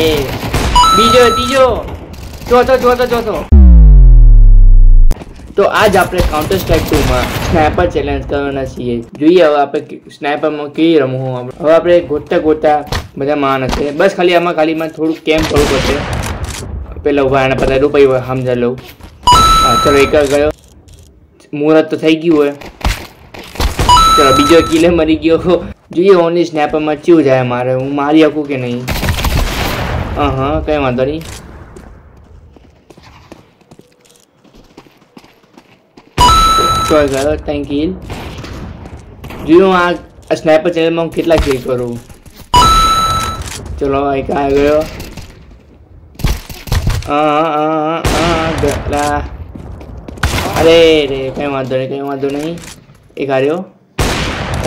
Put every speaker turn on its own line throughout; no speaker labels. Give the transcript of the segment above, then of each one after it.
એ બીજો ત્રીજો ચોથો ચોથો ચોથો તો આજ આપણે કાઉન્ટર સ્ટ્રાઇક ટુમાં સ્નાઈપર ચેલેન્જ કરવાના છીએ જોઈએ હવે આપણે સ્નાઈપરમાં કેવી રમવું આપણે હવે આપણે ગોતતા ગોતતા બધા માન હશે બસ ખાલી આમાં ખાલી માં થોડું કેમ કરવું પડશે પેલા ઉભા એને પતા પછી સમજા લઉં હા ચલો એક ગયો મુહૂર્ત તો થઈ ગયું હોય ચલો બીજો કિલે મરી ગયો જોઈએ ઓનલી સ્નેપરમાં ચીવું જાય મારે હું મારી શકું કે નહીં હા હા કંઈ વાંધો નહીં ચોર ગયો થેન્ક કિલ જોઈએ હું આ સ્નેપર ચેનલમાં હું કેટલા કિલ કરું ચલો એક આ ગયો હા હા હા ગલા અરે રે કંઈ વાંધો નહીં કંઈ વાંધો નહીં એક હાર્યો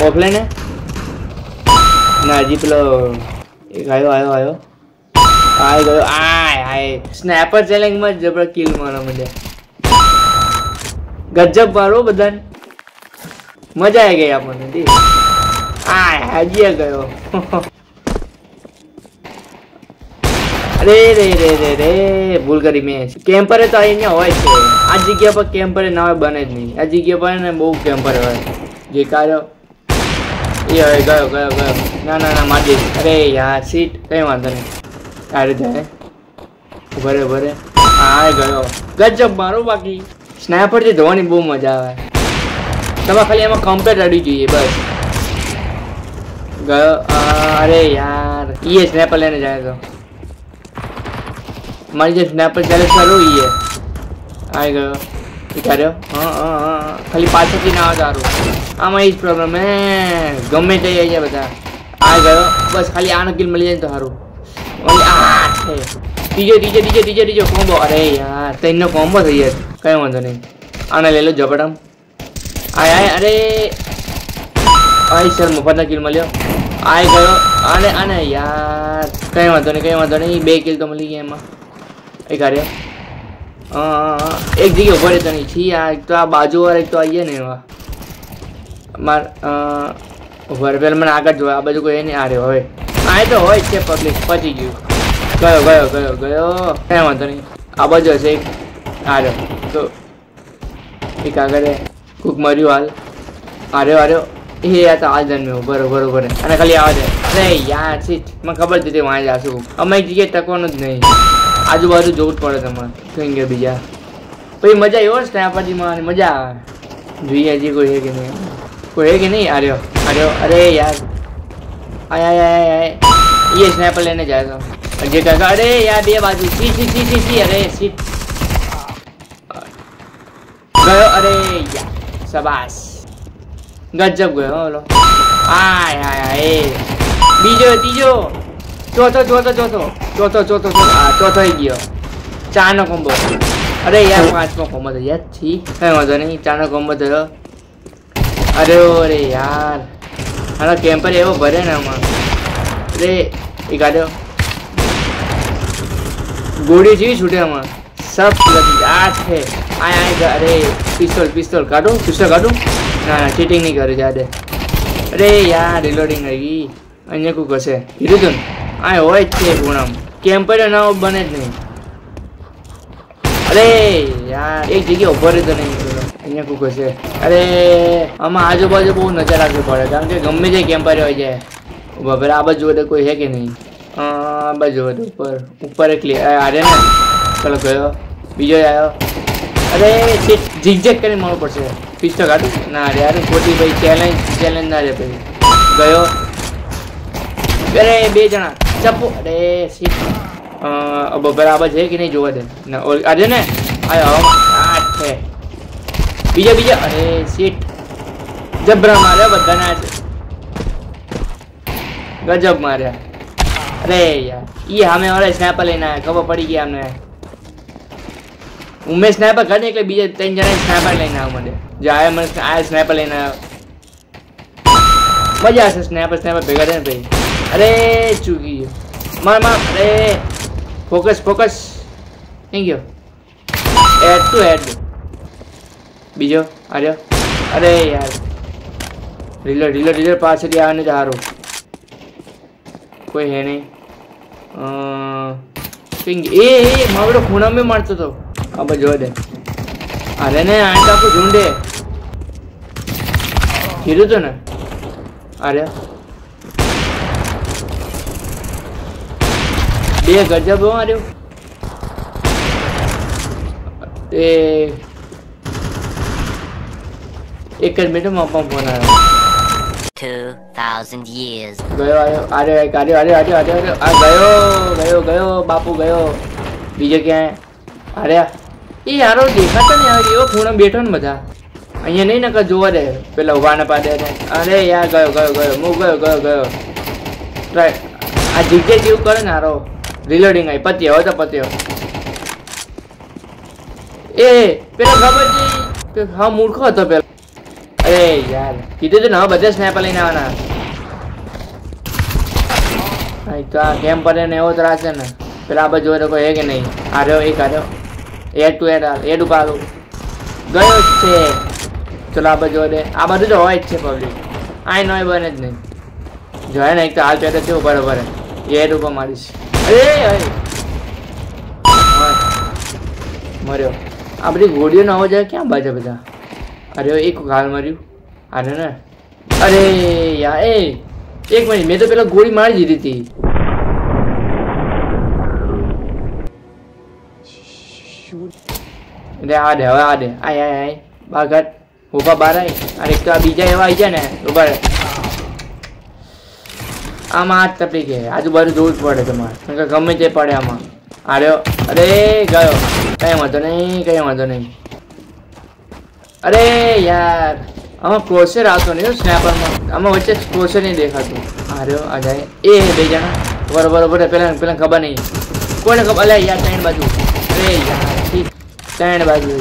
ઓફલાઈન હે ના હજી પેલો એક આવ્યો આવ્યો આવ્યો આય ગયો આય આય સ્નેપર ચેલેન્જમાં જ જબરા કિલ મારવા માંડ્યા ગજબ મારો બધાને મજા આવી ગઈ આપણને દી આય હજી ગયો અરે રે રે રે રે ભૂલ કરી મેં કેમ્પરે તો અહીંયા હોય છે આ જગ્યા પર કેમ્પરે ના હોય બને જ નહીં આ જગ્યા પર ને બહુ કેમ્પર હોય જે કાર્યો એ હવે ગયો ગયો ગયો ના ના ના મારી દઈશ અરે યાર સીટ કઈ વાંધો નહીં સારી જાય ભરે ભરે હા ગયો ગજબ મારો બાકી સ્નેપરથી ધોવાની બહુ મજા આવે તમારે ખાલી એમાં કમ્પ્લેટ રડી જોઈએ બસ ગયો આ, અરે યાર એ સ્નેપર લઈને જાય તો મારી જે સ્નેપર ચાલે ચાલુ ઈ એ આવી ગયો વિચાર્યો હા હા હા ખાલી પાછળથી ના આવે તારું આમાં એ જ પ્રોબ્લેમ હે ગમે તે આવી જાય બધા આ ગયો બસ ખાલી આનો કિલ મળી જાય ને તો સારું ઓલી આ છે ત્રીજો ત્રીજો ત્રીજો ત્રીજો ત્રીજો કોમ્બો અરે યાર ત્રણનો કોમ્બો થઈ જાય. કઈ વાંધો નહીં. આને લઈ લો ઝપડમ આય આય, અરે. આય, સર, મફતના કિલ મળ્યો. આય, ગયો. આને આને, યાર. કઈ વાંધો નહીં, કઈ વાંધો નહીં. બે કિલ તો મળી ગયા એમાં. એક કાર્ય એક જગ્યા ઊભો રહેતો નહીં. છી, આ એક તો આ બાજુ વાળા એક તો આવીએ ને એવા. માર ઊભો રહે. પેલા મને આગળ જોવા. આ બાજુ કોઈ નહીં. આ રહ્યો, હવે. આ તો હોય છે પબ્લિક પચી ગયું. ગયો ગયો ગયો ગયો. કઈ વાંધો નહીં. આ બાજુ હશે એક. આર્યો તો એક આગળ. કોક મર્યું હાલ. આર્યો આર્યો એ આ તો હાલ જન્મ્યો બરોબર બરોબર અને ખાલી આવા દે અરે યાર સીટ મને ખબર જ હતી વાંચ જાશું અમે જગ્યાએ તકવાનું જ નહીં. આજુબાજુ જોવું જ પડે તમારે. કઈ ગયા બીજા. પછી મજા આવ્યો જ સ્નેપાજીમાં અને મજા આવે. જોઈએ હજી કોઈ હે કે નહીં. કોઈ હે કે નહીં? આર્યો આર્યો અરે યાર. આય આય આય આય એ સ્નેપર લઈને જાય તો જે કાકા અરે યાર બે બાજુ C C C C C અરે સી ગયો અરે યાર સબાસ ગજબ ગયો ઓલો આય આય આય એ બીજો ત્રીજો ચોથો ચોથો ચોથો ચોથો ચોથો ચોથો હા ચોથો થઈ ગયો ચારનો કોમ્બો અરે યાર પાંચમો કોમ્બો થયો યાદ છી કઈ વાંધો નહીં ચારનો કોમ્બો થયો અરે અરે યાર આનો કેમ્પર એવો ભરે ને આમાં. અરે, એ કાઢ્યો ગોળી જેવી છૂટે આમાં. સબ આ છે. આ અરે, પિસ્તોલ પિસ્તોલ. કાઢું. પિસ્તોલ કાઢું. ના ના ચીટિંગ નહીં કરે જાડે અરે, યાર રિલોડિંગ આવી ગઈ અહીંયા કોઈ કશે કીધું આ હોય જ છે ગુણમ. કેમ્પર ના બને જ નહીં. અરે, યાર, એક જગ્યા ઊભો રહેતો નહીં. અહીંયા કોઈ કશે અરે આમાં આજુબાજુ બહુ નજર રાખવી પડે કારણ કે ગમે તે કેમ્પર હોય જાય ઉભા પેલા આ બાજુ બધે કોઈ છે કે નહીં અ, આ બાજુ બધે ઉપર ઉપર એક લે આરે ને ચલો ગયો બીજો આવ્યો અરે તે ઝીકઝેક કરીને મળવું પડશે પિસ્તો કાઢું ના રે અરે ખોટી ભાઈ ચેલેન્જ ચેલેન્જ ના રે ભાઈ ગયો અરે બે જણા ચપ્પુ અરે શીટ બરાબર છે કે નહીં જોવા દે ના ઓલ- આજે ને આયો આ છે भैया भैया अरे सीट जब ब्रा मारा बदन आज गजब मारा। अरे, यार। ये हमें और स्नैपर लेना है। खबर पड़ी गई हमने। उमें स्नैपर करने के लिए बीजे तीन जना स्नैपर लेना है मुझे। जो आया मैं आया स्नैपर लेना है। मज़ा आसे स्नैपर स्नैपर भेगा दे भाई। अरे, चूकी। मार मार। अरे focus focus thank you head to head બીજો આર્યો અરે યાર રીલો રીલો રીલો પાછળથી આવે ને તો સારું કોઈ હે નહીં કંઈક એ એ માવડો ખૂણામાં મારતો હતો આ બધું જોવા દે અરે ને આ તો આખું ઝુંડે કીધું તું ને અરે બે ગજબ હો આર્યો એ એક જ મિનિટમાં પણ ફોન આવ્યો
2,000 years.
ગયો આરે આર્યો આર્યો આર્યો આર્યો આ ગયો ગયો ગયો બાપુ ગયો. બીજે ક્યાંય? અરે એ યારો દેખાતો ને યાર એવો ખૂણો બેઠો ને બધા. અહીંયા નહીં નકર જોવા દે. પેલા ઊભા ને પાડે અરે યાર ગયો ગયો ગયો. હું ગયો ગયો ગયો. આ જીજે જેવું કરે ને હારો. રિલોડિંગ આવી પત્યો હવે તો પત્યો. એ પેલા ખબર હા મૂર્ખો હતો પેલો. અરે યાર કીધું તું ને હવે બધા સ્નેપર લઈને આવવાના. તો આ કેમ પડે ને એવો ત્રાસ છે ને. પેલા આપણે જોઈ રહ્યો હે કે નહીં. આ રહ્યો, એક આર્યો એડ ટુ એડ એડ ઉપાડું. ગયો જ છે. ચલો આપણે જોઈ દે આ બધું તો હોય જ છે પબ્લિક આ નોય બને જ નહીં. જોયે ને, એક તો હાલ પેટે છે ઉપર ઉપર એડ ઉપર મારીશ. અરે. મર્યો. આ બધી ગોળીઓ ના જાય ક્યાં બાજે બધા? અરે એક ગાલ માર્યું. અરે ને. અરે યાર એ, એક મિનિટ, મેં તો પેલા ગોળી મારી દીધી હતી. અરે આ દે, હવે આ દે. આય આય આય. બાગટ ઊભા બાર આય. એક તો આ બીજા એવા આવી જાય ને ઊભા આમાં હાથ તપી ગયા આજુબાજુ જોવું જ પડે તમારે. ગમે તે પડે આમાં. આર્યો અરે, ગયો. કઈ વાંધો નહીં, કઈ વાંધો નહીં. अरे यार हम क्रोशर आते नहीं तो हूँ स्नैपर में हम वे क्रोशर नहीं देखा तू आ रहे हो आ जाए, ए भाई जाना बड़ो बड़ो बड़े पहले पहले खबर नहीं। कोई ना खबर यार टैंड बाजू। अरे यार, ठीक टैंड बाजू।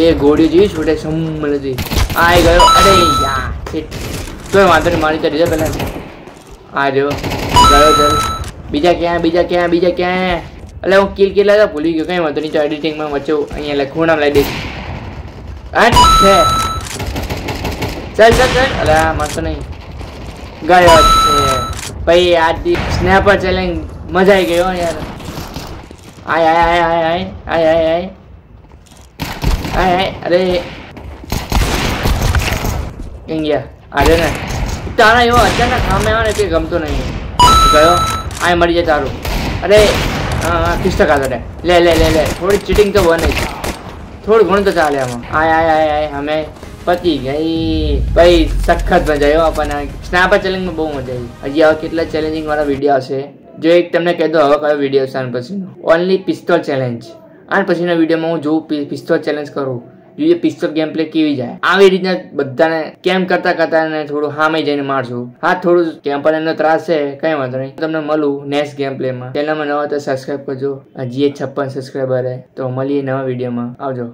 ये घोड़ी जी, छोटे समल जी, आए गए अरे यार, ठीक। तुम्हें वहाँ पर मारी चली जाए पहले। आ रहे हो, गए बीजा क्या है, बीजा क्या है, बीजा क्या है? એટલે હું કિલ કિલ તો ભૂલી ગયો કઈ વાંધો નહીં તો એડિટિંગમાં વચ્ચે અહીંયા એટલે ખૂણામાં લઈ દઈશ આ જ છે ચાલ ચાલ ચાલ અરે આ મારતો નહીં ગયો જ છે પછી આજથી સ્નેપર ચેલેન્જ મજા આવી ગયો યાર આય આય આય આય આય આય આય આય આય અરે ક્યાં ગયા અરે ને તારા એવો અચાનક સામે આવે ને કે ગમતો નહીં ગયો આય મરી જાય તારું અરે હા ટકા તો. લે લે લે લે, થોડી ચીટિંગ તો બને થોડું ઘણું તો ચાલે આમાં. આય આય આય આય, અમે પતી ગઈ. ભાઈ, સખત મજા આવ્યો આપણને સ્નેપર ચેલેન્જમાં બહુ મજા આવી. હજી આવા કેટલા ચેલેન્જિંગ વાળા વીડિયો હશે જો એક તમને કહી દો હવે કયો વીડિયો છે પછીનો. ઓનલી પિસ્તોલ ચેલેન્જ આના પછીના વિડીયોમાં હું જોઉં પિસ્તોલ ચેલેન્જ કરું. જોઈએ પિસ્તોલ ગેમ પ્લે કેવી જાય? આવી રીતના બધાને કેમ કરતા કરતા એને થોડું હામે જઈને મારશું. હા, થોડું કેમ્પર એમનો ત્રાસ છે, કઈ વાંધો નહીં. તમને મળું નેક્સ્ટ ગેમ પ્લેમાં ચેનલમાં નવા તો સબસ્ક્રાઈબ કરજો. હજી એ છપ્પન સબસ્ક્રાઈબર હે. તો મળીએ નવા વિડીયોમાં. આવજો.